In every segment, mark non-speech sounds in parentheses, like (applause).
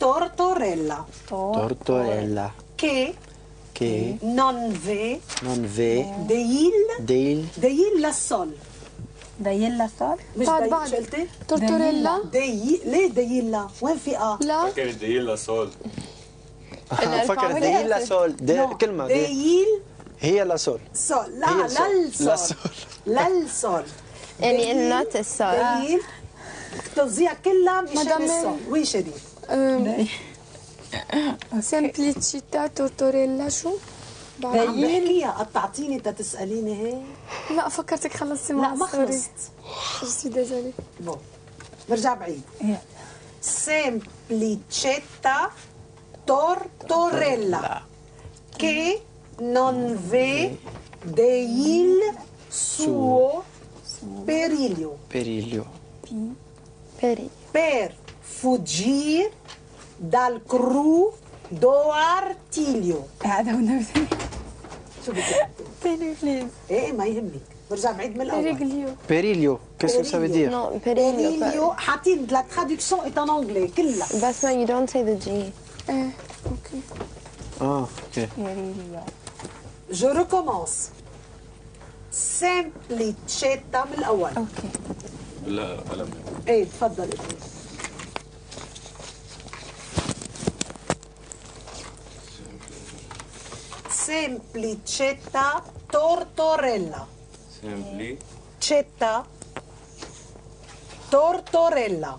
tortorella. Tortorella. Che? Che? Non ve. Non ve. ديل del ديل للصول دايلا صار مش بعد- ديل بعد. شلتي تورتوريلا دي ليه ديل لا وين في آه لا كانت ديلا صول فكر دي لا سول دي No. كلمة دي ديل هي لا سول هي لا صول. للصول للصول. للصول يعني النوت الصول ديل التوزيع كلها مشان مدام الصول وين شريف سمبليتشيتا تورتوريلا شو؟ بعد عم بحكيها قد تعطيني تساليني هيك لا فكرتك خلصتي لا معها ما سوري. خلصت جسي ديزولي بون برجع بعيد semplicetta tortorella che non ve del suo periglio periglio peri per fuggire dal crudo artiglio هذا هو نفسي شو بدك تاني please إيه ما يهمك برجع بعيد من الأول periglio periglio qu'est-ce que ça veut dire no periglio periglio حاطين لا traduction est en anglais كلها بس ما you don't say the G. إيه أوكي آه أوكي Je recommence. Semplicetta من الأول. أوكي لا قلم إيه تفضلي. Semplicetta tortorella. Semplicetta tortorella.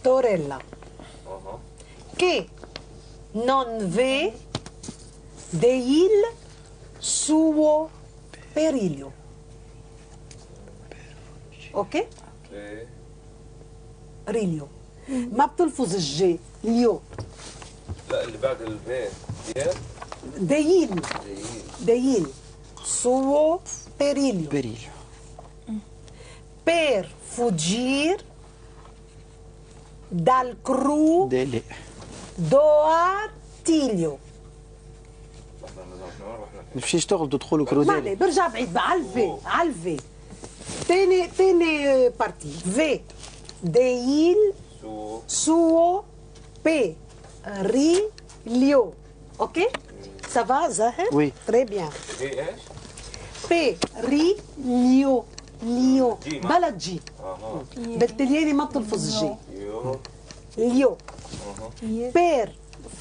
Torella. Che non v'è del suo periglio. Ok? okay. ريليو. ما بتلفظ الجي ليو لا اللي بعد ديل جايين ديل suo periglio periglio per fuggire dal نروح نروح نحن نمشيش تغلط تدخلوا عليه برجع بعيد بقى على الفي على الفي. تاني تاني partie في. del suo. suo periglio أوكي؟ ça va زاهر Oui. très bien. هي إيش؟ periglio glio G ما- بلا G بالتلياني ما بتلفظ ال G io glio per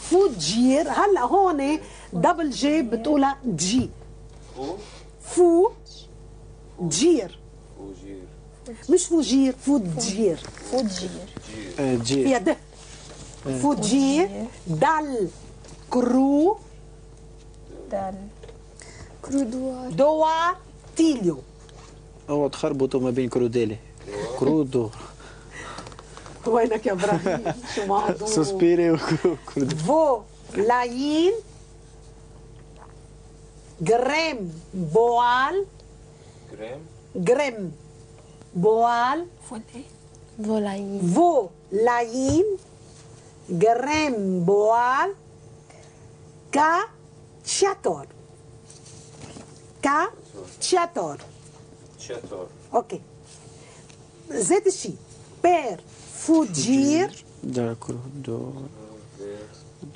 fuggir هلا هون double G بتقولها جي fu fu ggir fuggir مش fuggir fuggir fuggir آه، جي فيها ده fuggir دال كرو دال كرودوار دوار تيليو اوعوا تخربطوا ما بين كروديلي كرودو وينك يا إبراهيم شو معضوم سوسبيري وكرودو فو لاين جريم بوال كريم جريم بوال فولاين فو لاين جريم بوال كا تشاتور كا تشاتور شاتور أوكي زيد الشيء بير فوجير دار كرودو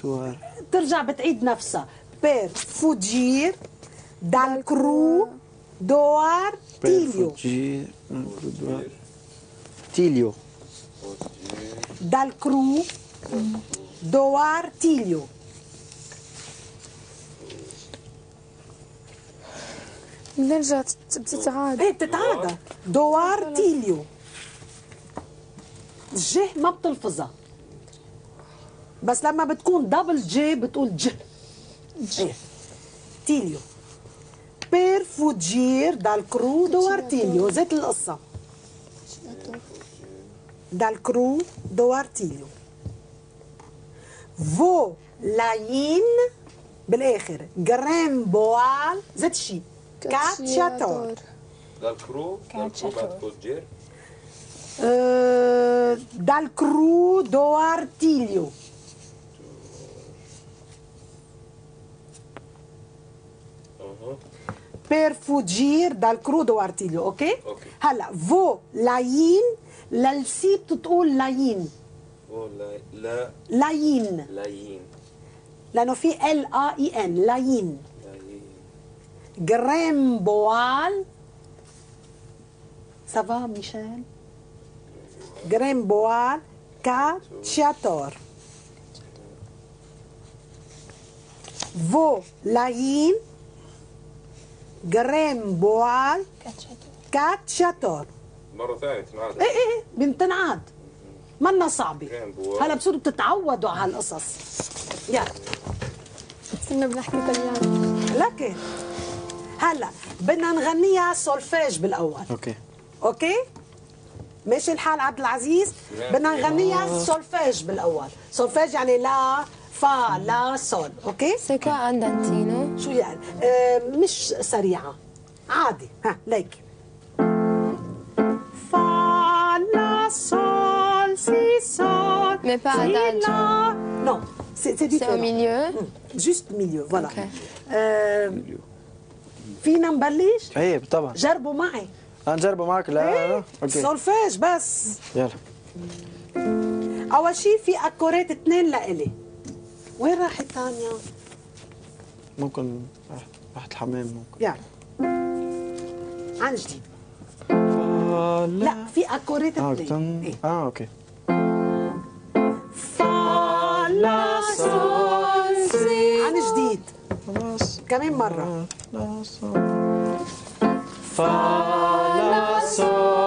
دوار ترجع بتعيد نفسها بير فوجير دال كرو دوار تيليو تيليو dal cru. do ar tiglio نرجع بتتعاد إيه بتتعادى do ar tiglio ال G ما بتلفظها بس لما بتكون double G بتقول ج إيه tiglio per fuggir dal cru do ar tiglio زيت القصة dal cru do ar tiglio vo la in بالاخر grem bo al زيت شي cacciator بعد fuggir Euh, dal cru do artiglio. per fuggir dal crudo artiglio okay okay. هلا vola in لل si بتقول la in لا la in la in لأنه في ال ا اي ان لاين لايين جريمبوال سافا ميشيل جريمبوال كاتشاتور vola in grembo al cacciator. مرة ثانية تنعاد إيه إيه إيه، بنتنعاد منا صعبة. هلا بصيروا بتتعودوا على القصص. يلا. كنا بنحكي طلياني لكن هلا بدنا نغنيها سولفيج بالأول. okay. okay؟ ماشي الحال عبد العزيز؟ بدنا نغنيها سولفيج بالأول. سولفيج يعني لا fa la sol. okay؟ Quoi andantino شو يعني؟ آه مش سريعة. عادي. ها ليك. fa la sol si sol Mais pas si adagio. لا non. C'est c'est C'est au différent. milieu. Juste milieu voilà. Ok. آه فينا نبلش؟ إيه طبعا. جربوا معي. هنجربه معك لا إيه؟ أوكي. سولفيج بس. يلا. أول شيء في اكورات اثنين لإلي. وين راحت تانيا؟ ممكن راحت الحمام ممكن. يعني عن جديد. آه لا. في اكورات آه اثنين كان إيه. آه okay. fa la sol si عن جديد. خلاص. كمان مرة. la fa لا صول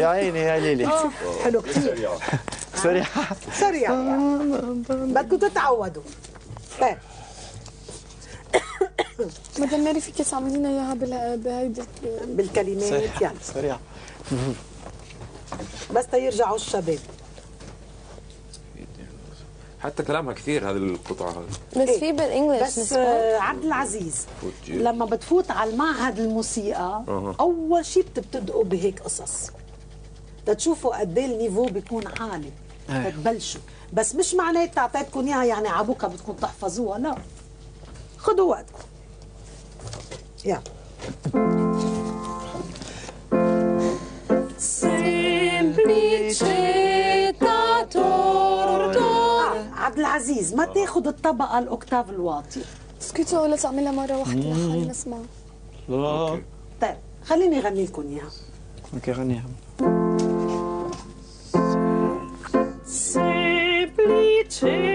يا عيني يا ليلي حلو كثير سريعة. سريعة. سريع بدكم تتعودوا طيب. مدام ماري فيك تعملينا إياها بال- بهيدي بالكلمات سريعة يعني سريعة. بس تيرجعوا الشباب. حتى كلامها كثير هذه القطعة هذه. بس في بالإنجلش بس آه، عبد العزيز. لما بتفوت على المعهد الموسيقى. أول شيء بتبتدئوا بهيك قصص. تتشوفوا قد إيه النيفو بيكون عالي. تبلشوا بس مش معناتها اعطيتكم إياها يعني عبوكا بدكم تحفظوها لا. خذوا وقتكم. يلا. آه، عبد العزيز ما تاخذ الطبقة الأوكتاف الواطي اسكتي ولا تعملها مرة واحدة؟ لحالي نسمع. لا. طيب خليني أغني لكم إياها. أوكي غنيها. Take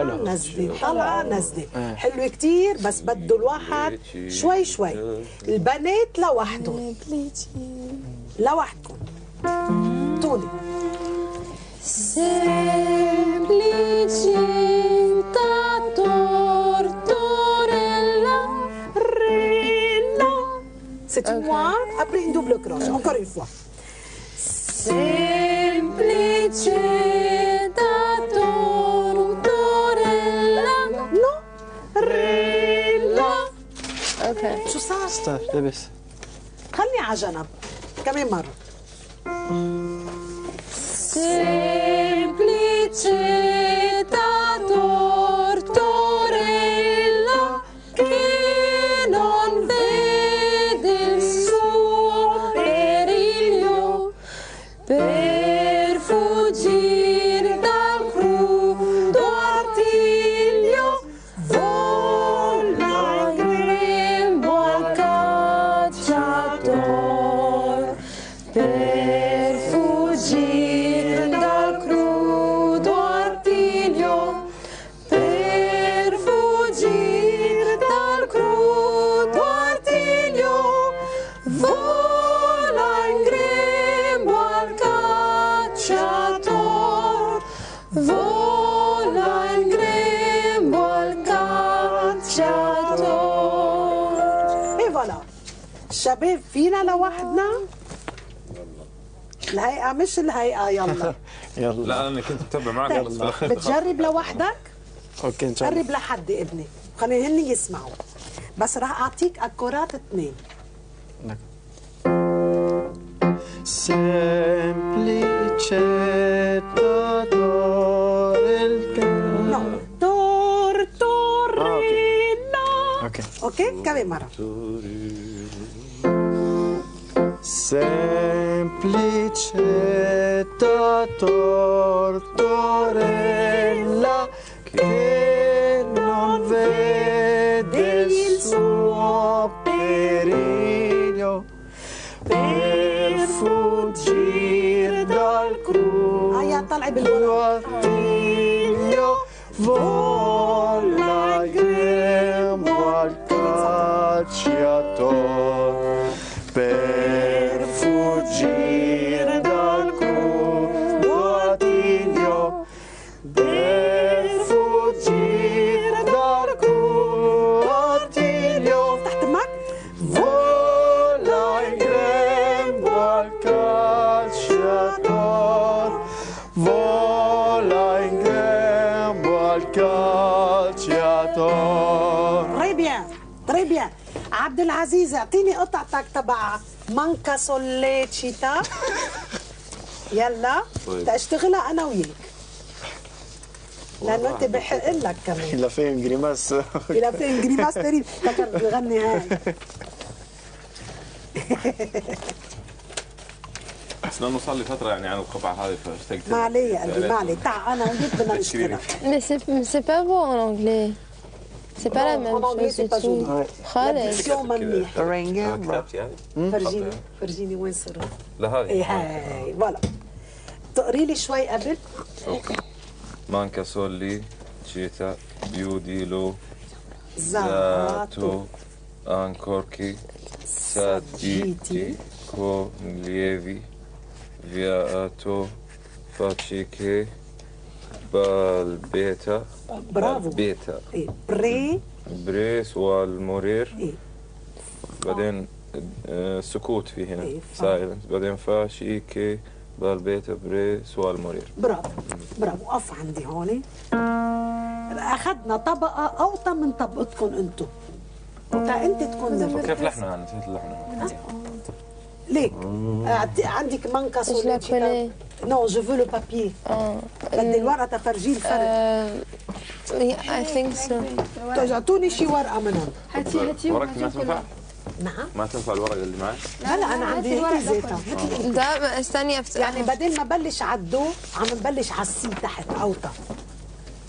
نزلة طلعة نزلة آه. حلوة كتير بس بده الواحد شوي شوي. البنات لوحدهم. لوحدكم. طولي سيمبليتشي C'est okay. moi, après une double croche, okay. encore une fois. Simplicité. استنى لبس. خلني على جنب. كمان مرة. الشباب فينا لوحدنا؟ الهيئة مش الهيئة يلا. (laughs) يلا. لا أنا كنت متابع معك طيب (laughs) بتجرب لوحدك؟ okay إن شاء الله. قرب لحد ابني. خلينا هن يسمعوا. بس راح أعطيك اكورات اثنين Semplicetta no tortorella أوكي أوكي كمان semplice da tortorella che non vede il suo periglio per fuggire dal crudo attiglio عبد العزيز اعطيني قطعتك تبع manca sollecita. (laughs) يلا طيب. تشتغلها أنا وياك. لأنه أنت بحق لك كمان. fait une grimace إلى فين grimace تريد فكر بغني هاي. (laughs) بس لأنه صار لي فترة يعني عن القطعه هذه فاشتقت ما علي قلبي ما علي. تعال أنا وياك بدنا (laughs) نشتغل. Mais c'est pas beau en anglais. C'est pas la Non, même en anglais, chose c'est du pas tout. joli. خالص شو منيح كتبت يعني فرجيني فرجيني وين صرت لا هذه إيه هاي voilà تقري لي شوي قبل okay manca sollecita più dell'usato usato ancor che s'agiti con lieve fiato face che palpita برافو. palpita إيه pre. presso al morir إيه بعدين آه، سكوت في هنا. إيه، fa. silence بعدين face che palpita presso al morir برافو. برافو. قف عندي هون أخذنا طبقة أوطى من طبقتكم أنتم. تا أنت تكون. كيف لحنها؟ نسيت اللحن. ليك. أعطي- عندك manca Je je veux le papier Ah, بدي الورقه تفرجي الفرق I think so. اعطوني شي ورقه منهم هاتي هاتي ورقتي ما تنفع؟ نعم. ما تنفع الورقة اللي معي؟ هلا أنا عندي هيك ذاتها ده استني افتح يعني بدل ما بلش على ال do عم نبلش على ال si تحت أوطى.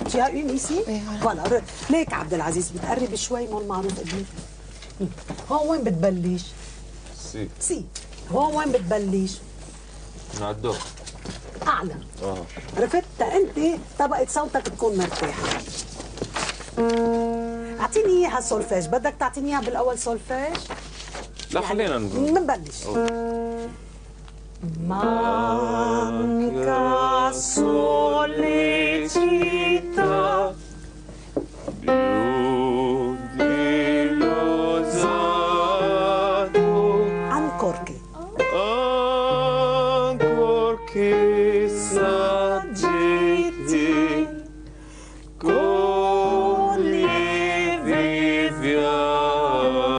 Tu as une ici Oui, voilà. ليك عبد العزيز بتقرب شوي مو المعروف إبني. هون وين بتبلش؟ si. si. هون وين بتبلش؟ من على ال do اعلى آه. عرفت؟ أنت طبقة صوتك تكون مرتاحة. أعطيني إياها سولفيج بدك تعطيني إياها بالأول سولفيج لا خلينا نقول. منبلش manca sollecita.